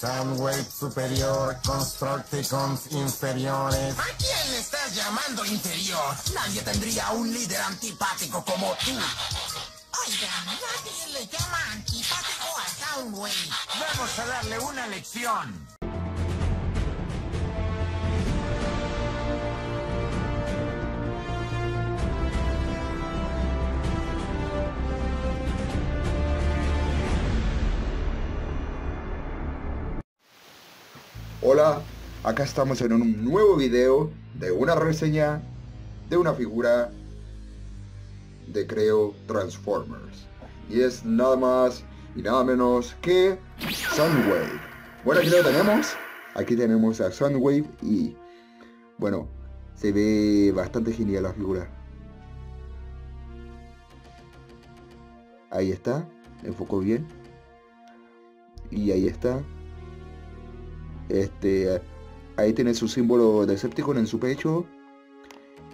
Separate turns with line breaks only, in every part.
Soundwave superior, Constructicons inferiores.
¿A quién estás llamando inferior? Nadie tendría un líder antipático como tú. Oiga, nadie le llama antipático a Soundwave.
Vamos a darle una lección.
Hola, acá estamos en un nuevo video de una reseña de una figura de Creo Transformers. Y es nada más y nada menos que Soundwave. Bueno, aquí lo tenemos. Aquí tenemos a Soundwave y bueno, se ve bastante genial la figura. Ahí está, enfocó bien. Y ahí está, este, ahí tiene su símbolo de Decepticon en su pecho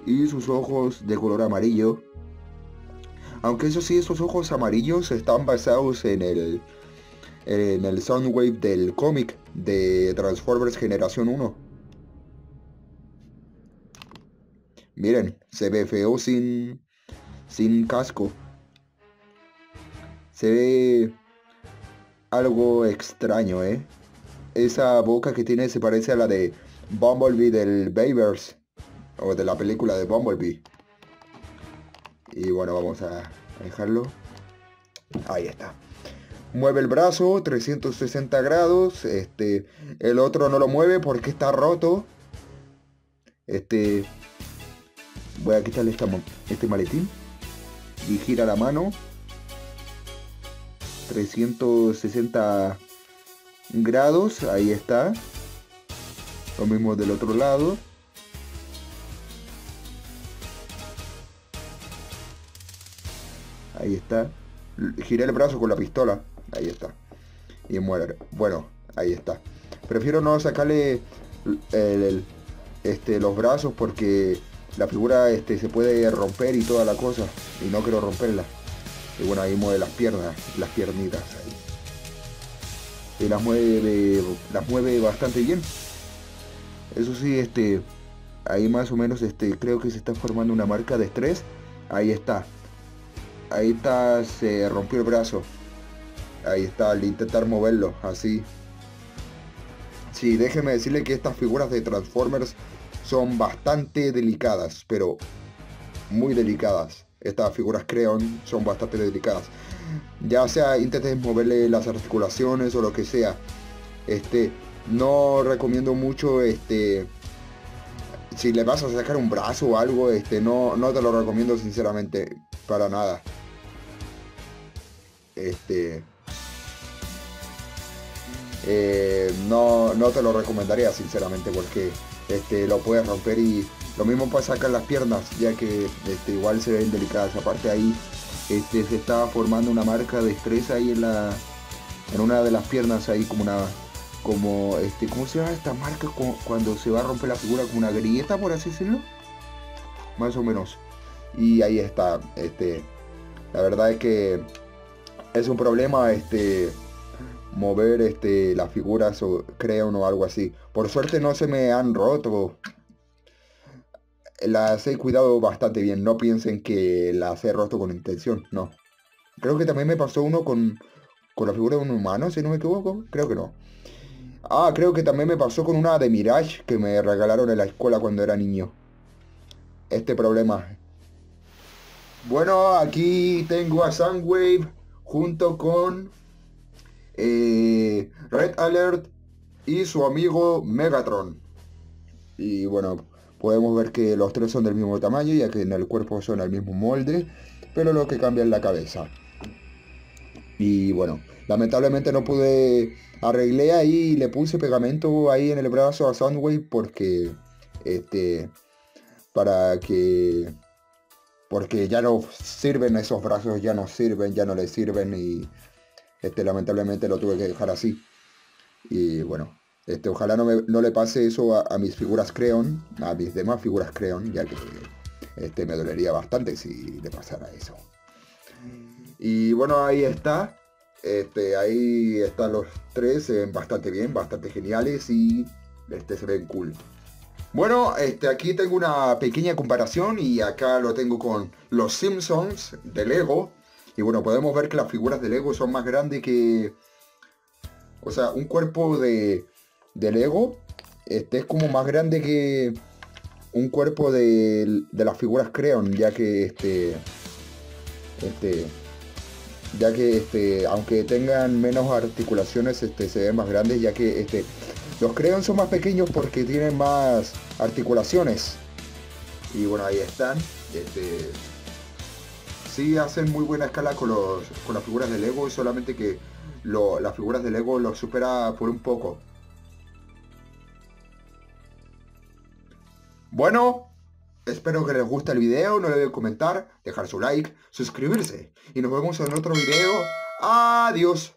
y sus ojos de color amarillo. Aunque eso sí, esos ojos amarillos están basados en el en el Soundwave del cómic de Transformers Generación 1. Miren, se ve feo sin sin casco. Se ve algo extraño, ¿eh? Esa boca que tiene se parece a la de Bumblebee del Babers o de la película de Bumblebee. Y bueno, vamos a dejarlo. Ahí está. Mueve el brazo 360 grados. Este, el otro no lo mueve porque está roto. Este, voy a quitarle este maletín y gira la mano. 360 grados, ahí está. Lo mismo del otro lado. Ahí está. Giré el brazo con la pistola. Ahí está. Y muere. Bueno, ahí está. Prefiero no sacarle este, los brazos porque la figura este, se puede romper y toda la cosa. Y no quiero romperla. Y bueno, ahí mueve las piernas, las piernitas ahí y las mueve las mueve bastante bien. Eso sí este ahí más o menos este creo que se está formando una marca de estrés. Ahí está. Ahí está se rompió el brazo. Ahí está al intentar moverlo así. Sí déjeme decirle que estas figuras de transformers son bastante delicadas pero muy delicadas estas figuras creon son bastante delicadas ya sea intentes moverle las articulaciones o lo que sea. Este, no recomiendo mucho este si le vas a sacar un brazo o algo, este no, no te lo recomiendo sinceramente para nada. Este eh, no, no te lo recomendaría sinceramente porque este lo puedes romper y lo mismo puede sacar las piernas ya que este, igual se ven delicadas aparte ahí. Este, se estaba formando una marca de estrés ahí en la en una de las piernas ahí como una como este cómo se llama esta marca cuando se va a romper la figura como una grieta por así decirlo. Más o menos. Y ahí está este la verdad es que es un problema este mover este las figuras o creo o algo así por suerte no se me han roto las he cuidado bastante bien. No piensen que las he roto con intención, no. Creo que también me pasó uno con, con la figura de un humano, si no me equivoco. Creo que no. Ah, creo que también me pasó con una de Mirage que me regalaron en la escuela cuando era niño. Este problema. Bueno, aquí tengo a Soundwave junto con Red Alert y su amigo Megatron. Y bueno, Podemos ver que los tres son del mismo tamaño, ya que en el cuerpo son el mismo molde, pero lo que cambia es la cabeza. Y bueno, lamentablemente no pude arreglé ahí le puse pegamento ahí en el brazo a Soundwave porque este para que porque ya no sirven esos brazos ya no sirven ya no le sirven y este lamentablemente lo tuve que dejar así y bueno este, ojalá no, le pase eso a, mis figuras Creon, a mis demás figuras Creon, ya que este, me dolería bastante si le pasara eso. Y bueno, ahí está. Este, ahí están los tres, ven bastante bien, bastante geniales y este, se ven cool. Bueno, este, aquí tengo una pequeña comparación y acá lo tengo con los Simpsons de Lego. Y bueno, podemos ver que las figuras de Lego son más grandes que... O sea, un cuerpo de, de Lego este, es como más grande que un cuerpo de, de las figuras Creon, ya que este... Este... Ya que este, aunque tengan menos articulaciones, este, se ven más grandes, ya que este, los Creon son más pequeños porque tienen más articulaciones. Y bueno, ahí están. Este, sí hacen muy buena escala con, los, con las figuras de Lego, solamente que las figuras de Lego los supera por un poco. Bueno, espero que les guste el video, no olviden comentar, dejar su like, suscribirse. Y nos vemos en otro video. Adiós.